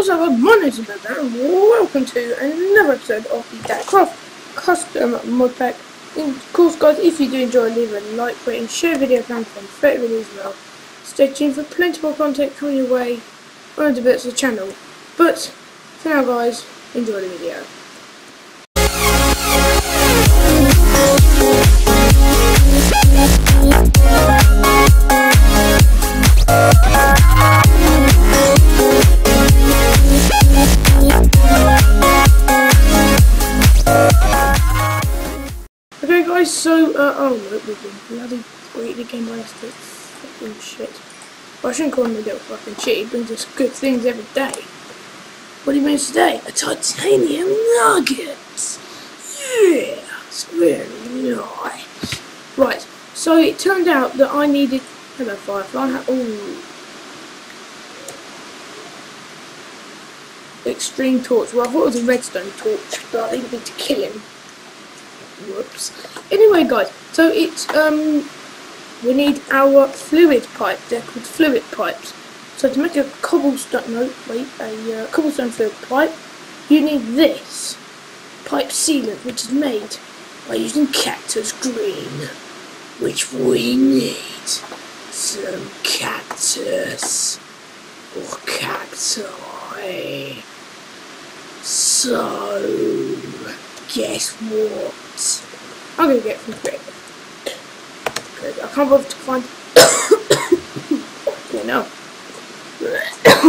What's up, my name's Amanda, and welcome to another episode of the Da Craft Custom Mod Pack. And of course, guys, if you do enjoy, leave a like, rate, and share video down from favorite videos as well. Stay tuned for plenty more content coming your way on the bits of the channel. But for now, guys, enjoy the video. Guys, so, uh, oh look, we've been bloody greatly again by this fucking shit. Well, I shouldn't call him a little fucking shit, he brings us good things every day. What do you mean today? A titanium nugget! Yeah, it's very nice. Right, so it turned out that I needed, hello Firefly, oh. Extreme torch, well I thought it was a redstone torch, but I didn't need to kill him. Whoops. Anyway, guys, so it's um, we need our fluid pipe. They're called fluid pipes. So to make a cobblestone, no, wait, a uh, cobblestone fluid pipe, you need this pipe sealant, which is made by using cactus green, which we need some cactus or cacti. So guess what? I'm gonna get from creative. Because I can't bother to find. you know.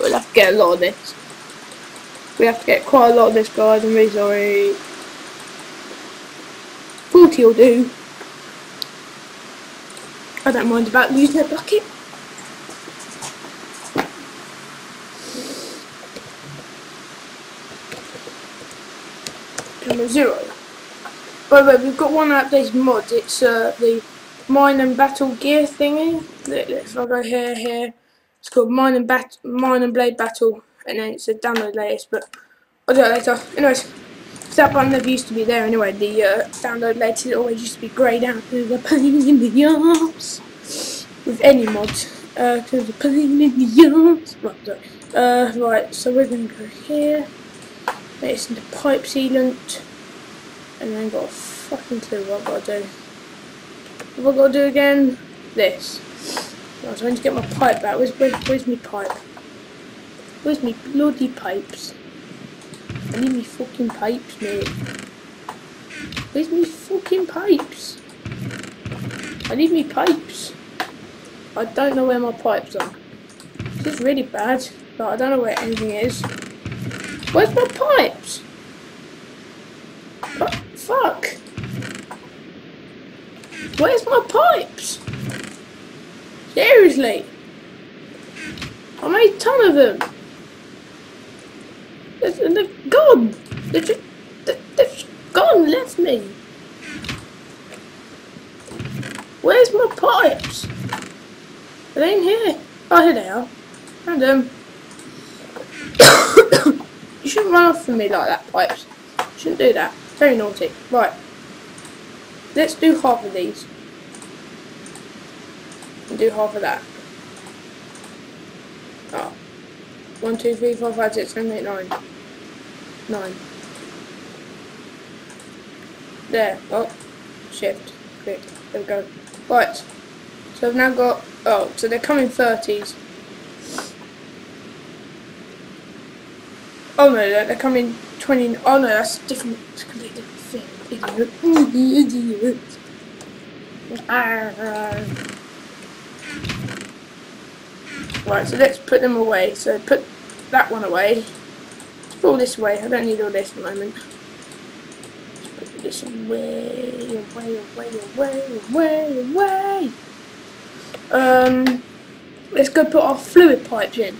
we'll have to get a lot of this. We have to get quite a lot of this, guys. I'm really sorry. 40 will do. I don't mind about a bucket. Number zero. By the way, we've got one updated mod. It's uh, the mine and battle gear thingy. If I go here, here, it's called mine and bat, mine and blade battle, and then it's a download latest. But I'll do it later. Anyways, that button never used to be there anyway. The uh, download latest always used to be greyed out because the pain in the arse with any mods. Because uh, the pain in the arse. Right. Uh, right, so we're to go here. It's into pipe sealant. And then got a fucking clue what I've got to do. What I've got to do again? This. I was going to get my pipe back. Where's, where's, where's my pipe? Where's my bloody pipes? I need me fucking pipes, mate. Where's me fucking pipes? I need me pipes. I don't know where my pipes are. This is really bad, but I don't know where anything is. Where's my pipes? Fuck. Where's my pipes? Seriously. I made a ton of them. They're, they're gone. They're just, they're, they're gone, left me. Where's my pipes? They in here? Oh, here they are. Found them. You shouldn't run off from me like that, Pipes. You shouldn't do that. Very naughty. Right. Let's do half of these. And do half of that. Oh. One, two, three, four, five, six, seven, eight, nine. Nine. There. Oh. Shift. Click. There we go. Right. So I've now got... Oh, so they're coming 30s. Oh no, they're coming 20. Oh no, that's different. It's completely different thing. Idiot. Right, so let's put them away. So put that one away. All this away. I don't need all this at the moment. Put this away, away, away, away, away, away. Um, let's go put our fluid pipes in.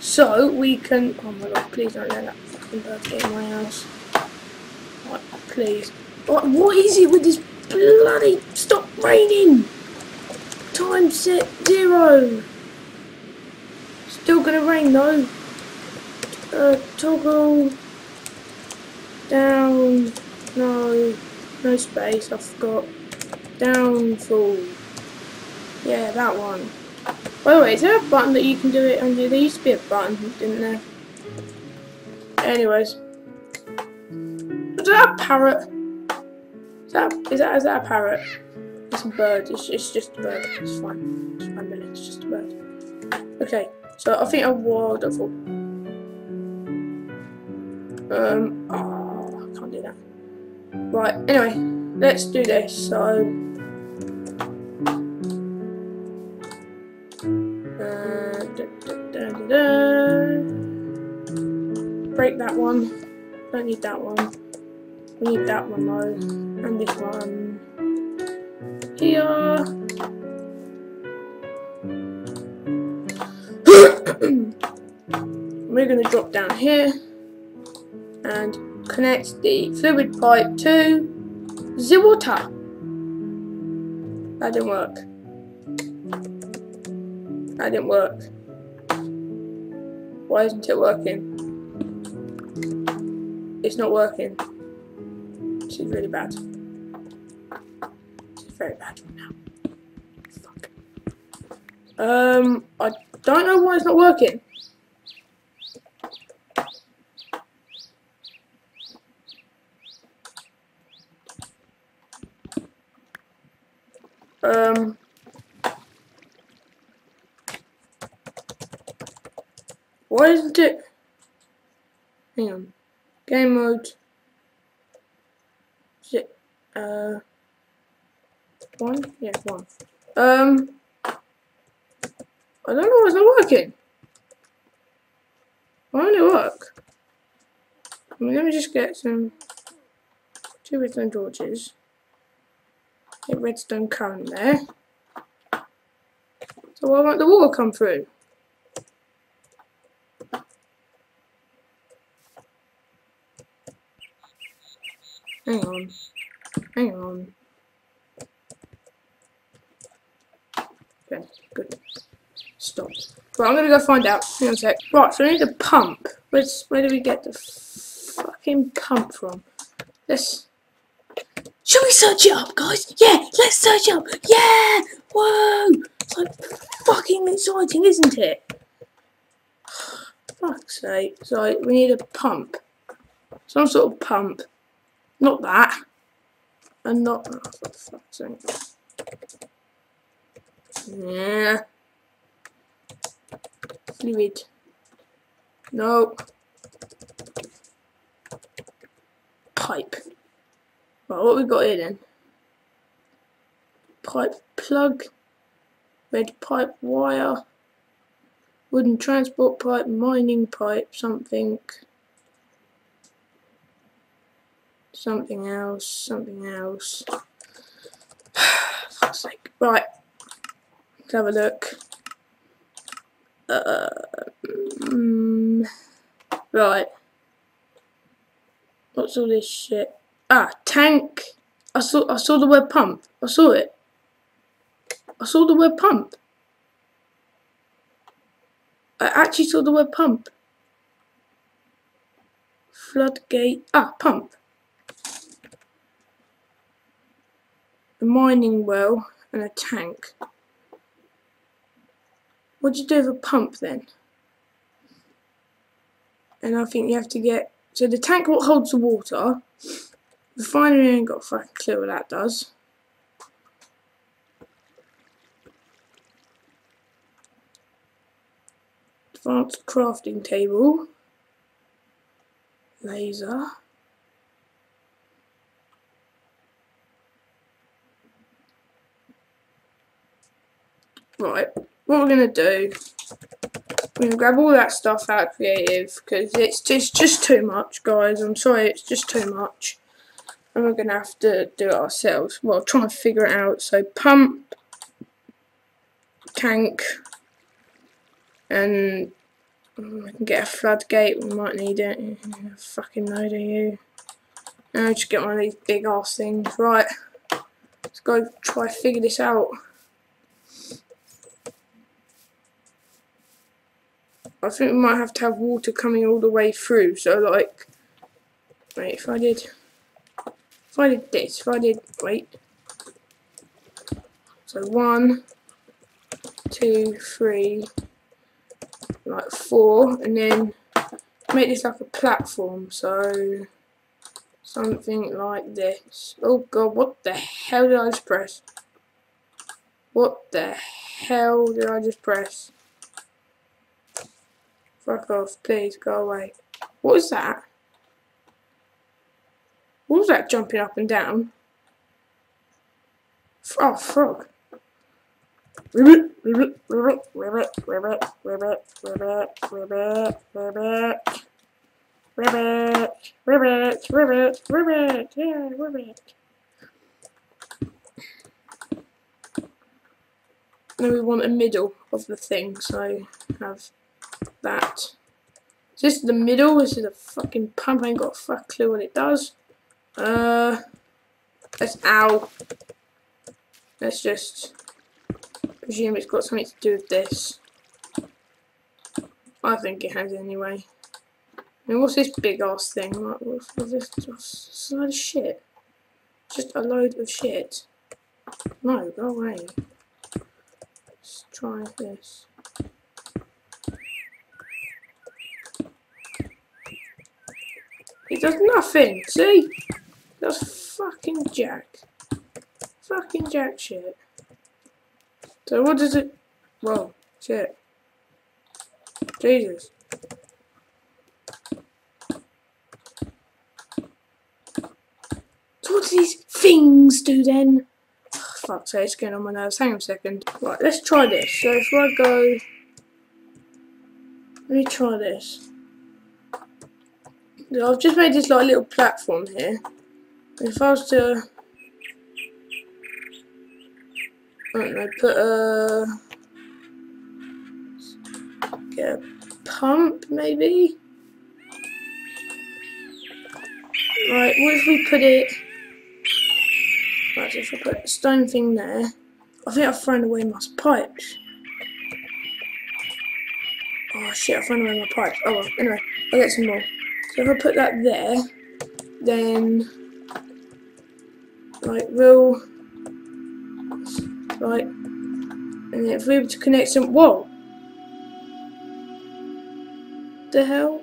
So we can. Oh my god! Please don't let that fucking bird get in my house. Please. What? What is it with this bloody? Stop raining. Time set zero. Still gonna rain though. Uh, toggle down. No, no space. I forgot. Downfall. Yeah, that one. By the way, is there a button that you can do it on here? There used to be a button, didn't there? Anyways. Is that a parrot? Is that, is that, is that a parrot? It's a bird. It's, it's just a bird. It's fine. It's fine, Billy. It's just a bird. Okay. So I think a waterfall. Um. Oh, I can't do that. Right. Anyway, let's do this. So. Da, Break that one. Don't need that one. We need that one though. And this one. Here. We're going to drop down here and connect the fluid pipe to the water. That didn't work. That didn't work. Why isn't it working? It's not working. This is really bad. This is very bad right now. Fuck. Um, I don't know why it's not working. Um, why isn't it? Hang on. Game mode. Is it, uh, one? Yeah, one. Um, I don't know why it's not working. Why won't it work? I mean, let me just get some two redstone torches. Get redstone current there. So why won't the water come through? Hang on. Hang on. Okay, good. Stop. Right, I'm gonna go find out. Hang on a sec. Right, so I need a pump. Where's, where do we get the fucking pump from? Let's... Should we search it up, guys? Yeah, let's search it up. Yeah! Whoa! It's like fucking exciting, isn't it? Fuck's sake. So we need a pump. Some sort of pump. Not that. And not... Sake. Yeah. Fluid. No. Pipe. Right, what we got here then? Pipe plug. Red pipe wire. Wooden transport pipe, mining pipe, something. Something else, something else. Fuck's sake. Right. Let's have a look. Mm, right. What's all this shit? Ah, tank. I saw. I saw the word pump. I saw it. I saw the word pump. I actually saw the word pump. Floodgate. Ah, pump. A mining well and a tank. What do you do with a pump then? And I think you have to get so the tank what holds the water. The refinery ain't got a fucking clue what that does. Advanced crafting table. Laser. Right, what we're going to do, we're going to grab all that stuff out of creative because it's just, just too much, guys. I'm sorry, it's just too much. And we're going to have to do it ourselves. Well, try and figure it out. So, pump, tank, and oh, we can get a floodgate. We might need it. Fucking no, do you? Now just get one of these big ass things. Right, let's go try figure this out. I think we might have to have water coming all the way through. So like, wait, if I did, if I did this, if I did, wait. So one, two, three, like four, and then make this like a platform. So something like this. Oh god, what the hell did I just press? What the hell did I just press? Fuck off, please, go away. What was that? What was that jumping up and down? Oh, frog. Ribbit, ribbit, ribbit, ribbit, ribbit, ribbit, ribbit, ribbit, ribbit. Ribbit, ribbit, ribbit, ribbit, yeah, ribbit. Then we want a middle of the thing, so have that. Is this the middle? This is a fucking pump. I ain't got a fuck clue what it does. Uh, let's ow. Let's just presume it's got something to do with this. I think it has anyway. I mean, what's this big ass thing? Like, what's, what's this? What's a load of shit. Just a load of shit. No, go away. Let's try this. Does nothing, see? That's fucking jack. Fucking jack shit. So what does it... Whoa, shit. Jesus. So what do these things do then? Oh, fuck's sake, it's getting on my nerves. Hang on a second. Right, let's try this. So if I go... Let me try this. I've just made this like little platform here. If I was to, I don't know, put a get a pump maybe. Right, what if we put it? Right, if I put a stone thing there, I think I've thrown away my pipes. Oh shit, I've thrown away my pipes. Oh well, anyway, I'll get some more. So if I put that there, then like we'll like and if we were to connect some whoa! The hell?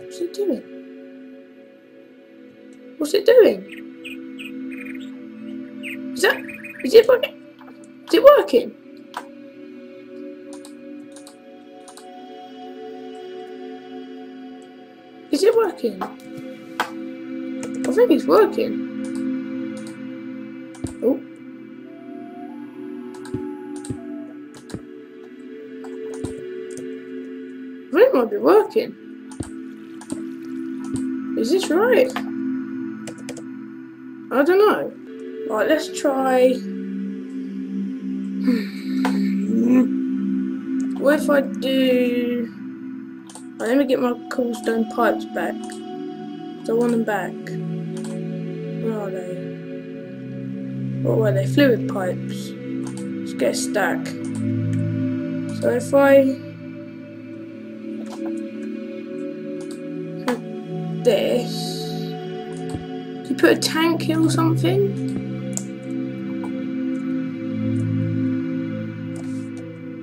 What's it doing? What's it doing? Is that is it working? Is it working working? I think it's working. Oh. I think it might be working. Is this right? I don't know. Right, let's try... what if I do... Right, let me get my cobblestone pipes back. So I want them back. Where are they? Oh, what were they? Fluid pipes. Let's get a stack. So if I this, do you put a tank here or something?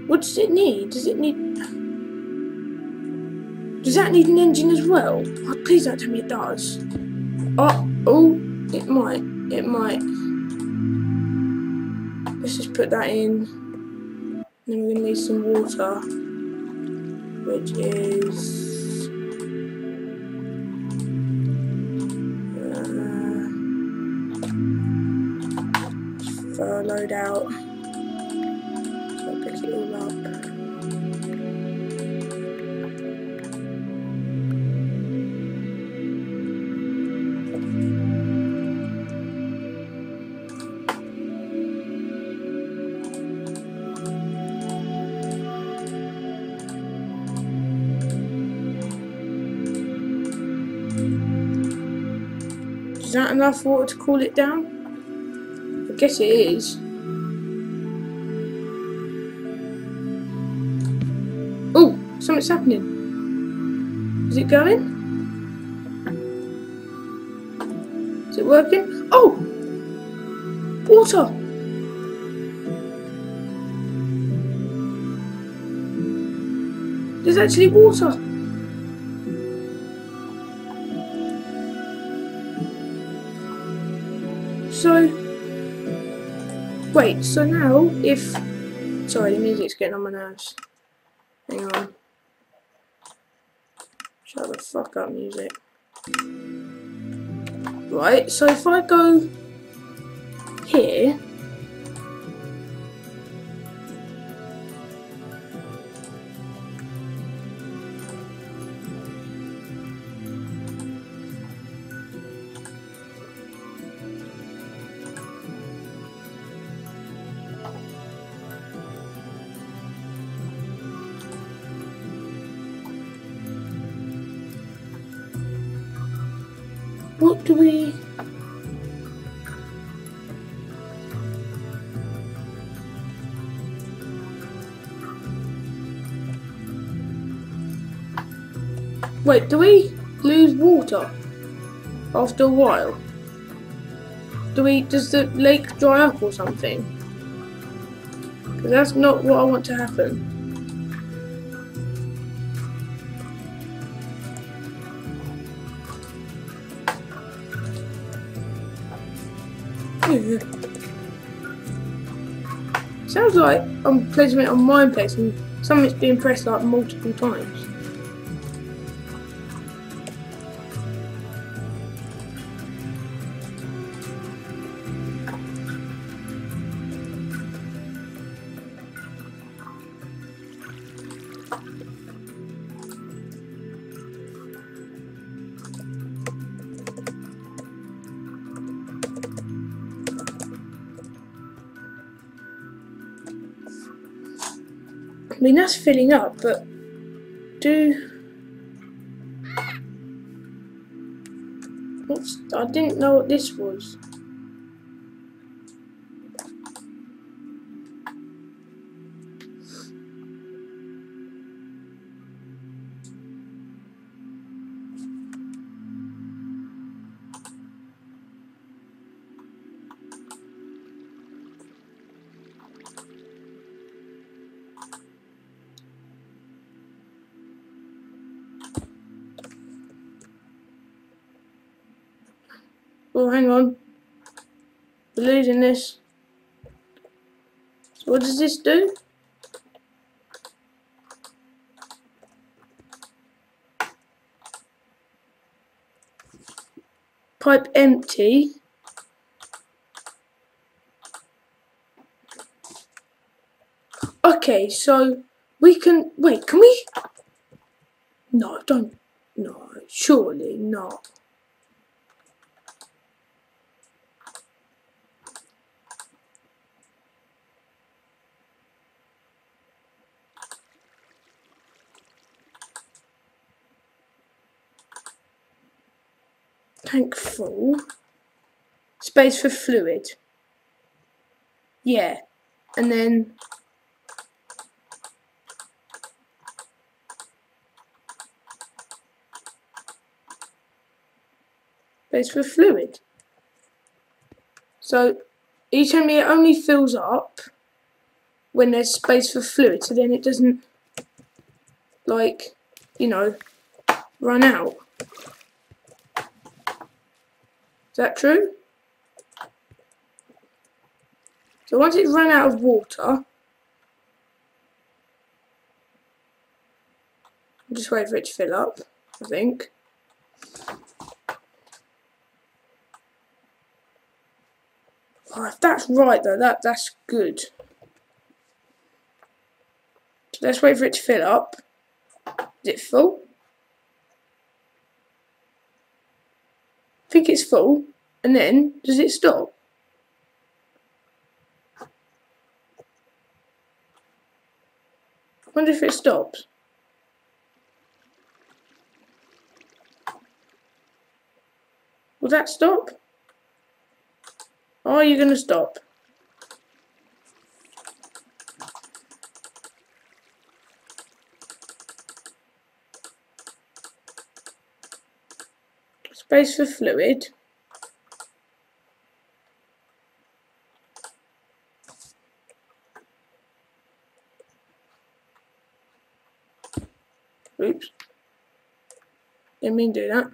What does it need? Does it need does that need an engine as well? Oh, please don't tell me it does. Oh, oh, it might. It might. Let's just put that in. Then we're to need some water. Which is... Uh, a out. enough water to cool it down? I guess it is. Oh, something's happening. Is it going? Is it working? Oh! Water! There's actually water! So, wait, so now if, sorry, the music's getting on my nerves. Hang on. Shut the fuck up, music. Right, so if I go here, We... Wait, do we lose water after a while? Do we, does the lake dry up or something? Because that's not what I want to happen. Sounds like I'm placing it on my place and something's being pressed like multiple times. I mean, that's filling up, but do... I didn't know what this was. Oh, hang on. We're losing this. So what does this do? Pipe empty. Okay, so we can wait. Can we? No, don't. No, surely not. Tank full. Space for fluid. Yeah. And then space for fluid. So you telling me it only fills up when there's space for fluid, so then it doesn't like, you know, run out. Is that true? So once it's run out of water, just wait for it to fill up, I think. Oh, if that's right though, that that's good. So let's wait for it to fill up. Is it full? Think it's full. And then, does it stop? I wonder if it stops. Will that stop? Or are you going to stop? Space for fluid. Oops. Didn't mean do that.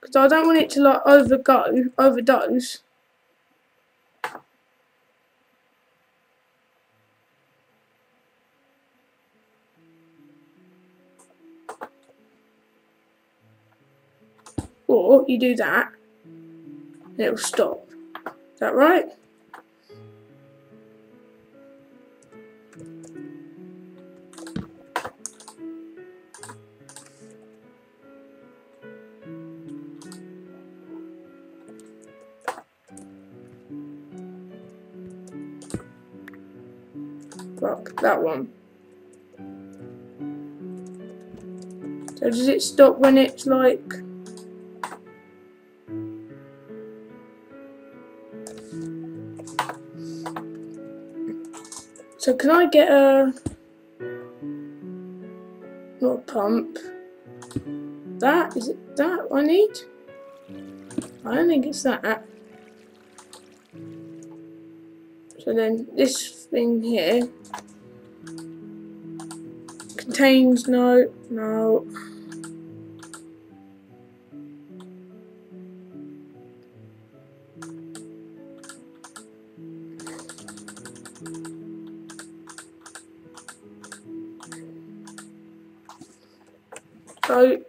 Because I don't want it to like overgo, overdose. Or you do that, and it will stop. Is that right? Fuck, that one. So does it stop when it's like... So can I get a... Not pump. That? Is it that I need? I don't think it's that. So then this thing here contains no, no. So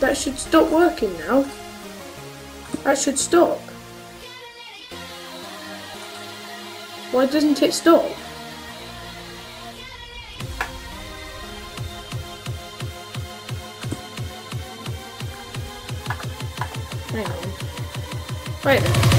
that should stop working now. That should stop. Why doesn't it stop? Hang on. A minute.